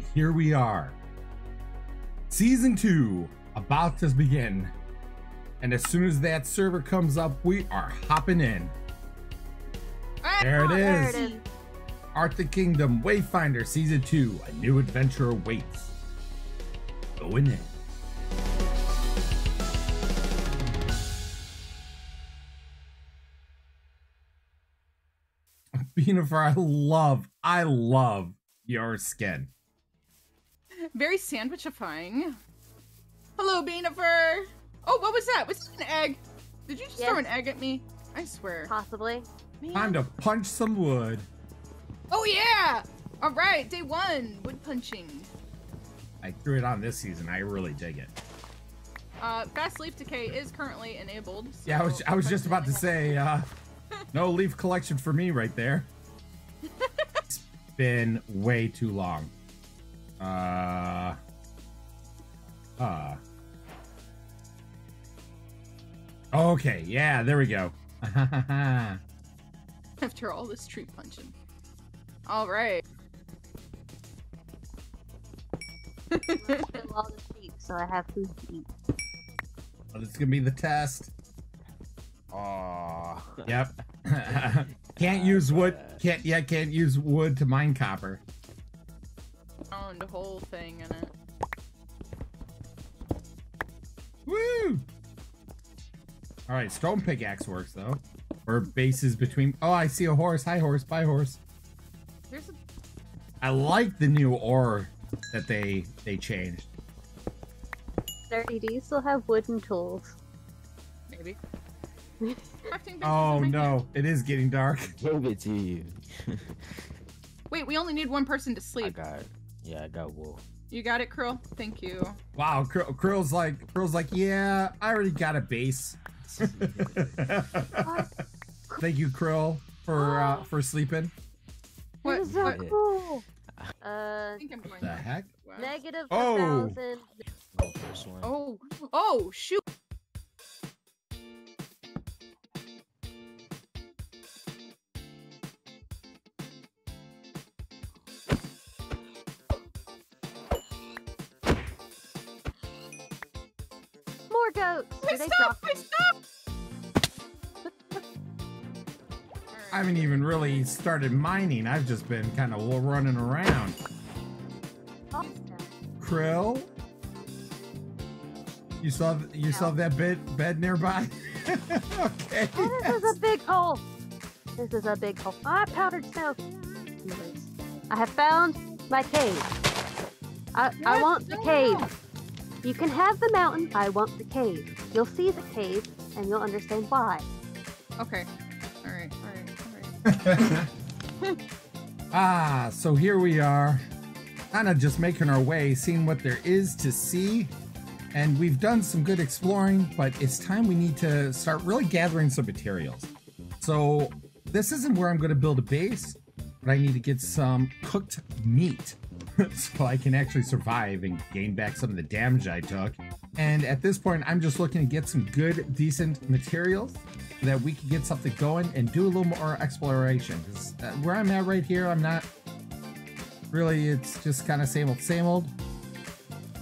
And here we are. Season 2 about to begin. And as soon as that server comes up, we are hopping in. There it There is. it is. Arctic Kingdom Wayfinder Season 2. A new adventure awaits. Going in. Beanifer, I love, I love your skin. Very sandwichifying. Hello, Beanifer. Oh, what was that? Was that an egg? Did you just throw an egg at me? I swear. Possibly. Man. Time to punch some wood. Oh yeah! All right, day one, wood punching. I threw it on this season. I really dig it. Uh, fast leaf decay is currently enabled. Yeah, I was I was just about to say, uh, no leaf collection for me right there. it's been way too long. Uh, uh. Okay, yeah, there we go. After all this tree punching. All right. I'm gonna all the sheep so I have food to eat. well, it's gonna be the test. Oh. Yep. can't use wood. Can't yeah. Can't use wood to mine copper. Found a whole thing in it. Woo! All right, stone pickaxe works though. Or bases between. Oh, I see a horse. Hi, horse. Bye, horse. There's a I like the new ore that they they changed. Sturdy, do you still have wooden tools? maybe. Oh in my no, it is getting dark. Give it to you. Wait, we only need one person to sleep. I sleep. got Yeah, I got wool. You got it, Krill? Thank you. Wow, Krill- Krill's like Krill's like, yeah, I already got a base. Thank you, Krill, for uh, for sleeping. What? This is so what- cool. Uh, I think I'm going The heck? Wow. negative Oh. thousand. Oh, first one. Oh, oh, shoot. More goats. I they drop? I stopped! I haven't even really started mining. I've just been kind of running around. Oh, Krill, you saw you saw that bed bed nearby. okay. Oh, this is a big hole. This is a big hole. Ah, powdered snow. Anyways, I have found my cave. I, I want the No, cave. No. You can have the mountain. I want the cave. You'll see the cave, and you'll understand why. Okay. All right. All right. All right. ah, so here we are, kind of just making our way, seeing what there is to see. And we've done some good exploring, but it's time we need to start really gathering some materials. So this isn't where I'm going to build a base, but I need to get some cooked meat so I can actually survive and gain back some of the damage I took. And at this point, I'm just looking to get some good, decent materials that we can get something going and do a little more exploration. uh, where I'm at right here, I'm not really, it's just kind of same old, same old.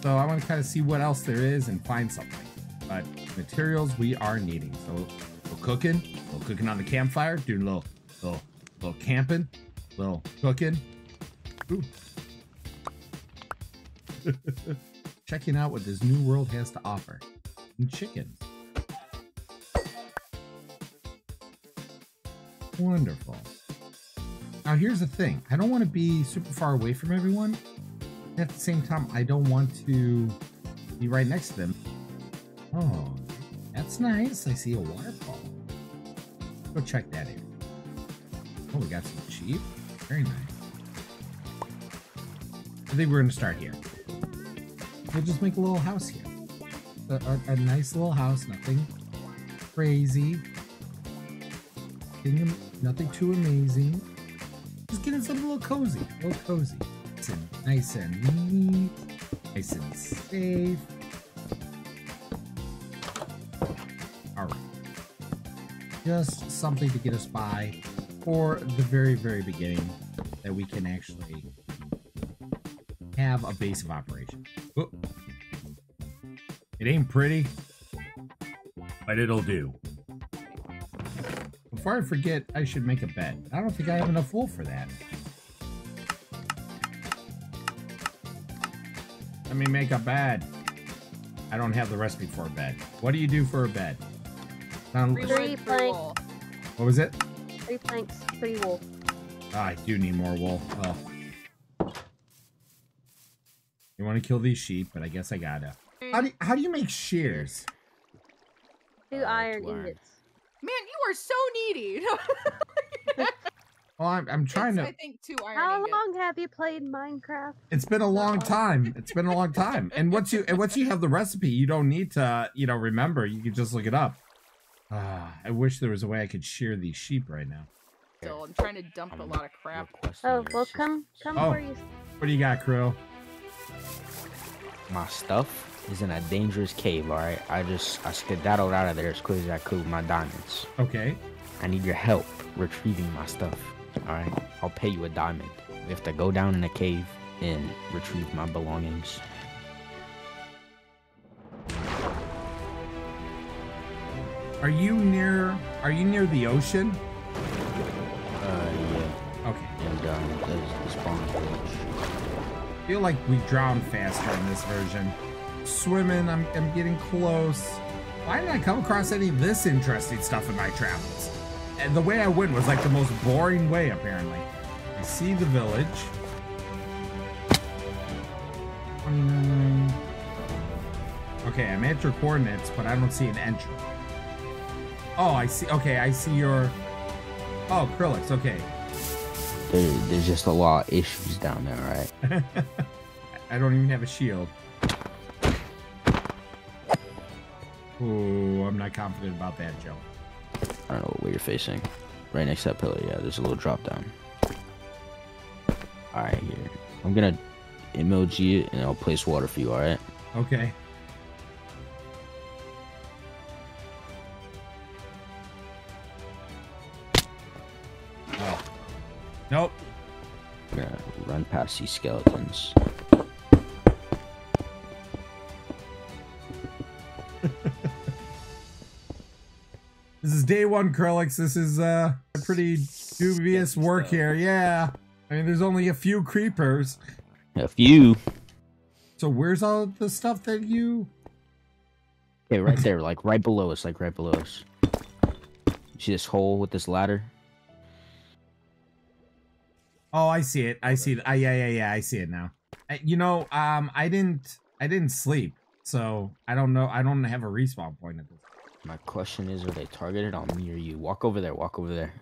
So I want to kind of see what else there is and find something. But materials we are needing. So we're cooking, we're cooking on the campfire, doing a little, little, little camping, little cooking. Ooh. Checking out what this new world has to offer. And chickens. Wonderful. Now here's the thing. I don't want to be super far away from everyone. At the same time, I don't want to be right next to them. Oh, that's nice. I see a waterfall. Go check that in. Oh, we got some sheep. Very nice. I think we're gonna start here. We'll just make a little house here. A, a- a nice little house, nothing crazy. Nothing, nothing too amazing. Just getting something a little cozy, a little cozy. Nice and, nice and neat, nice and safe. All right. Just something to get us by for the very, very beginning that we can actually have a base of operation. Oh. It ain't pretty, but it'll do. Before I forget, I should make a bet. I don't think I have enough wool for that. Let me make a bed. I don't have the recipe for a bed. What do you do for a bed? Sound- Three Three wood, three plank. wool. what was it? Three planks, three wool. Ah, I do need more wool. Oh. You want to kill these sheep, but I guess I gotta. How do you, how do you make shears? Two Uh, iron ingots. Man, you are so needy. Well, I'm, I'm trying It's, to. I think two iron How ingots. long have you played Minecraft? It's been a long time. It's been a long time. And once you and once you have the recipe, you don't need to, you know, remember. You can just look it up. Ah, I wish there was a way I could shear these sheep right now. Still, I'm trying to dump a I'm lot of crap. requesting Oh, well, come, come Oh. where you. What do you got, Krill? My stuff is in a dangerous cave, alright? I just, I skedaddled out of there as quick as I could with my diamonds. Okay. I need your help retrieving my stuff, alright? I'll pay you a diamond. We have to go down in the cave and retrieve my belongings. Are you near? Are you near the ocean? Feel like we drown faster in this version. Swimming, I'm, I'm getting close. Why didn't I come across any of this interesting stuff in my travels? And the way I went was like the most boring way, apparently. I see the village. 29. Okay, I'm at your coordinates, but I don't see an entry. Oh, I see. Okay, I see your. Oh, Krillix. Okay. There, there's just a lot of issues down there, alright? I don't even have a shield. Ooh, I'm not confident about that, Joe. I don't know where you're facing. Right next to that pillar, yeah, there's a little drop down. Alright, here. I'm gonna emoji it and I'll place water for you, alright? Okay. Nope. I'm gonna run past these skeletons. This is day one, Krillix. This is uh pretty dubious work stuff. here. Yeah. I mean, there's only a few creepers. A few. So where's all the stuff that you? Okay, right there, like right below us, like right below us. See this hole with this ladder? Oh, I see it. I see it. Uh, yeah, yeah, yeah. I see it now. I, you know, um, I didn't, I didn't sleep, so I don't know. I don't have a respawn point at this. My question is, are they targeted on me or you? Walk over there, walk over there.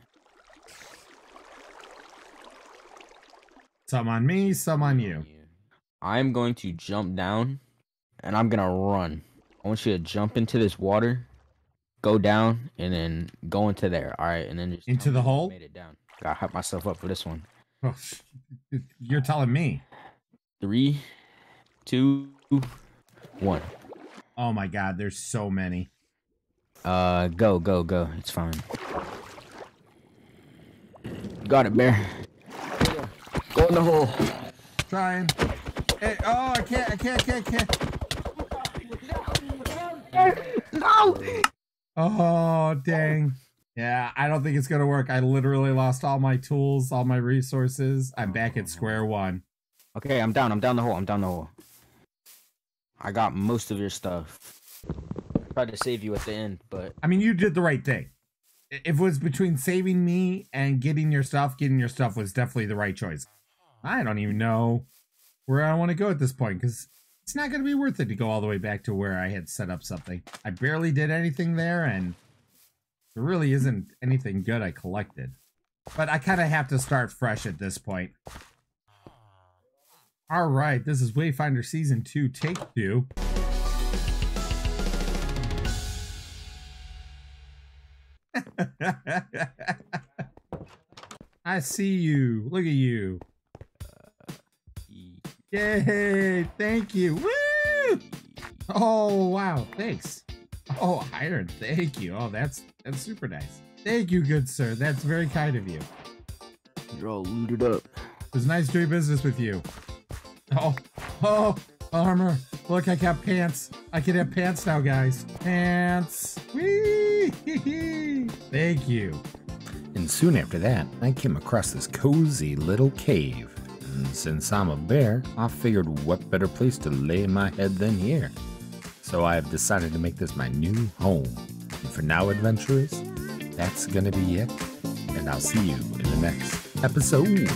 Some on me, some on you. I'm going to jump down and I'm gonna run. I want you to jump into this water, go down, and then go into there. Alright, and then just Into the me when you hole? Made it down. Gotta hype myself up for this one. Oh, you're telling me. Three, two, one. Oh my God, there's so many. Uh, go, go, go. It's fine. Got it, bear. Go in the hole. Trying. Hey, oh, I can't, I can't, can't, can't. No! Oh, dang. Yeah, I don't think it's gonna work. I literally lost all my tools, all my resources. I'm back at oh. square one. Okay, I'm down. I'm down the hole. I'm down the hole. I got most of your stuff. I Tried to save you at the end, but I mean, you did the right thing. If it was between saving me and getting your stuff, getting your stuff was definitely the right choice. I don't even know where I want to go at this point because it's not going to be worth it to go all the way back to where I had set up something. I barely did anything there, and there really isn't anything good I collected. But I kind of have to start fresh at this point. All right, this is Wayfinder Season 2, Take 2. I see you. Look at you. Uh, Yay! Thank you. Woo! Oh wow! Thanks. Oh, iron. Thank you. Oh, that's that's super nice. Thank you, good sir. That's very kind of you. you're all looted up. It was nice doing business with you. Oh, oh, armor. Look, I got pants. I can have pants now, guys. Pants. Whee! Thank you. And soon after that, I came across this cozy little cave. And since I'm a bear, I figured what better place to lay my head than here. So I have decided to make this my new home. And for now, adventurers, that's gonna be it. And I'll see you in the next episode.